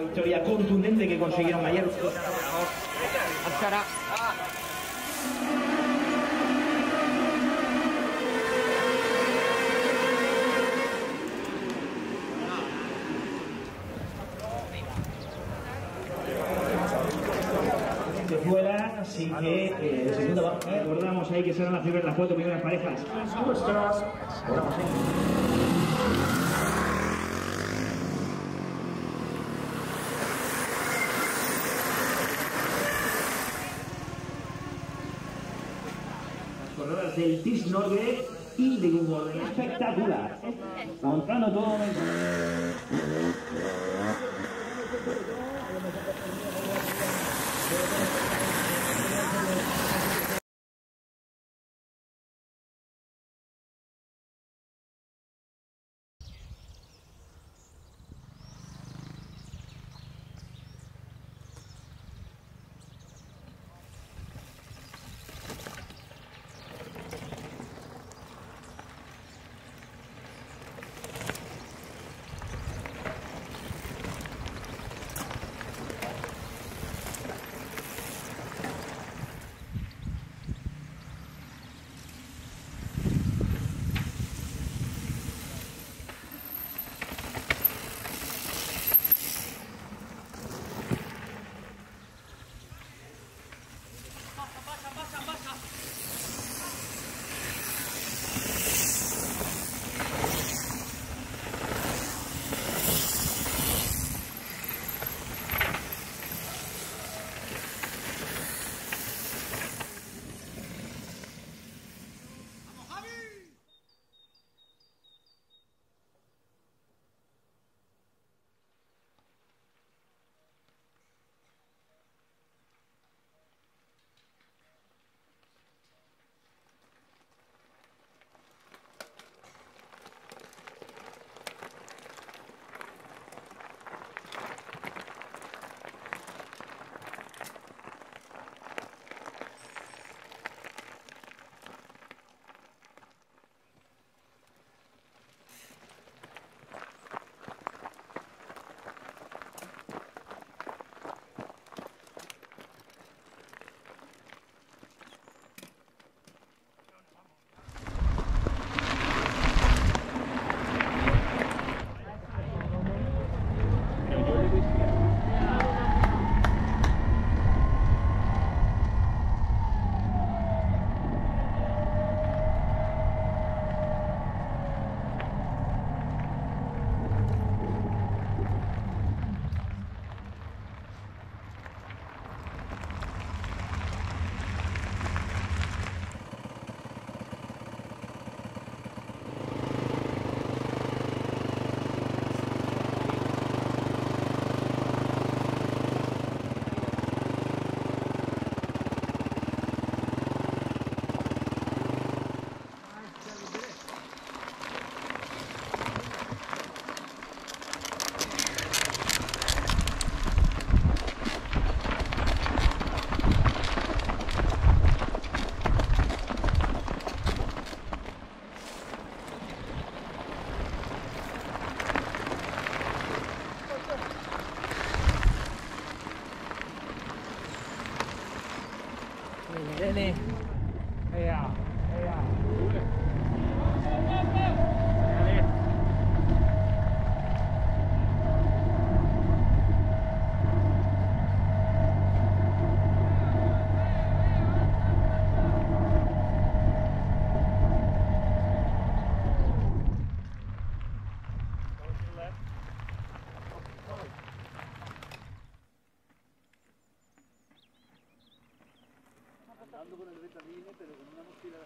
victoria contundente que consiguieron ayer. de fuera, así que eh, segundo va- recordamos ahí que serán las primeras las cuatro primeras parejas. Nuestras. del Disc-Norge il rigore espectacular. Montano Gómez. Thank nadando con el pero con una mochila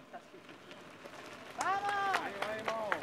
vamos!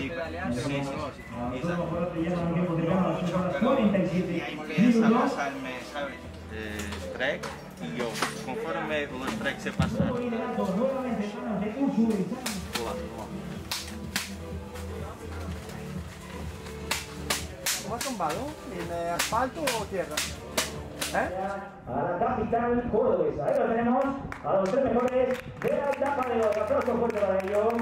Y ahí empieza pasarme, eh, y yo, conforme los se pasaron. Asfalto o tierra? ¿Eh? Ahí lo tenemos. A los tres mejores de la etapa de los. Aplausos fuerte para ellos.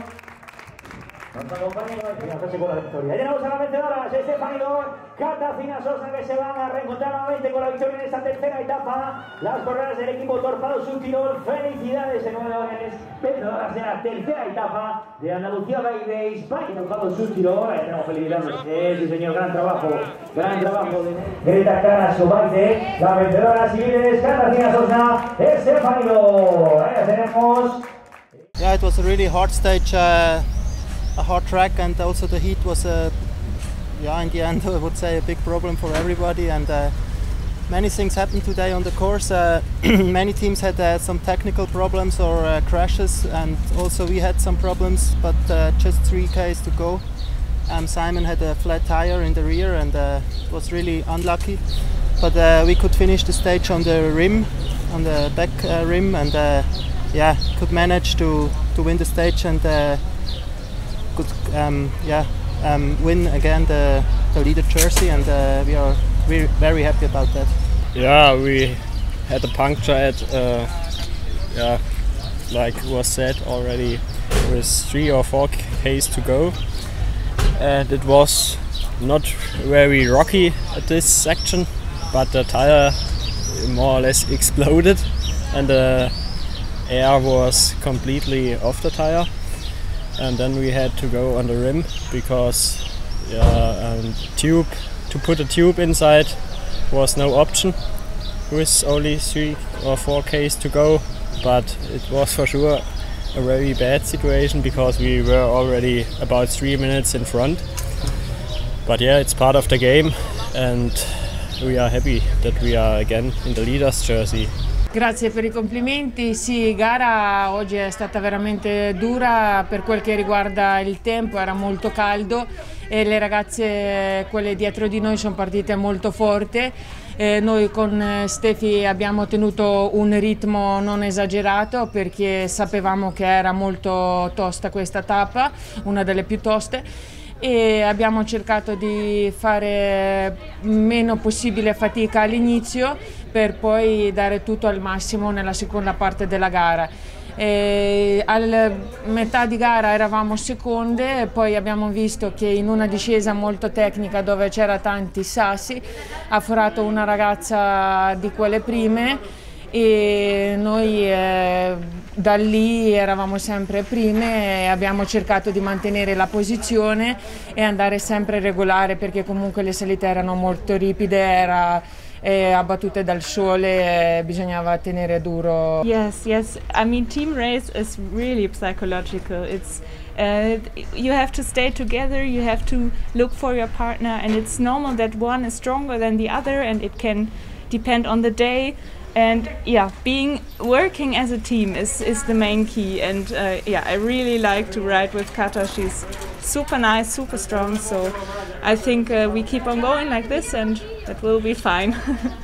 Con el hacerse con la victoria. Ya tenemos a las vencedoras, Estefani Dor, Cata Fina Sosa, que se van a reencontrar nuevamente con la victoria en esta tercera etapa. Las corredoras del equipo Torpado Subtirol, felicidades de nuevo a las vencedoras de la tercera etapa de Andalucía Bay Days, Bay Torpado Subtirol. Ahí tenemos felicidades. Sí, señor, gran trabajo, gran trabajo de Greta Caras Obaide, la vencedora civil Cata Fina Sosa, Estefani Dor. Ahí la tenemos. Yeah, it was a really hard stage, uh, a hard track, and also the heat was a, yeah, in the end, I would say a big problem for everybody. And uh, many things happened today on the course. Uh, many teams had uh, some technical problems or uh, crashes, and also we had some problems. But uh, just three Ks to go. Um, Simon had a flat tire in the rear, and uh, was really unlucky. But uh, we could finish the stage on the rim, on the back uh, rim, and uh, yeah, could manage to, to win the stage and uh, could um, yeah um, win again the, the leader jersey, and uh, we are we very happy about that. Yeah, we had a puncture at, uh, yeah, like was said already, with three or four Ks to go, and it was not very rocky at this section, but the tire more or less exploded, and the air was completely off the tire, and then we had to go on the rim because yeah, um, tube to put a tube inside was no option with only three or four Ks to go, but it was for sure a very bad situation because we were already about three minutes in front. But yeah, it's part of the game, and we are happy that we are again in the leaders jersey. Grazie per i complimenti. Sì, gara oggi è stata veramente dura per quel che riguarda il tempo, era molto caldo e le ragazze, quelle dietro di noi, sono partite molto forte. Eh, noi con eh, Stefi abbiamo tenuto un ritmo non esagerato perché sapevamo che era molto tosta questa tappa, una delle più toste e abbiamo cercato di fare meno possibile fatica all'inizio per poi dare tutto al massimo nella seconda parte della gara. E alla metà di gara eravamo seconde, poi abbiamo visto che in una discesa molto tecnica dove c'era tanti sassi ha forato una ragazza di quelle prime e noi eh, da lì eravamo sempre prime e abbiamo cercato di mantenere la posizione e andare sempre regolare perché comunque le salite erano molto ripide, era eh, abbattute dal sole, eh, bisognava tenere duro. Yes, yes. I mean, team race is really psychological. It's uh, you have to stay together. You have to look for your partner, and it's normal that one is stronger than the other, and it can depend on the day. And yeah, being working as a team is, is the main key. And uh, yeah, I really like to ride with Kata. She's super nice, super strong. So I think uh, we keep on going like this, and it will be fine.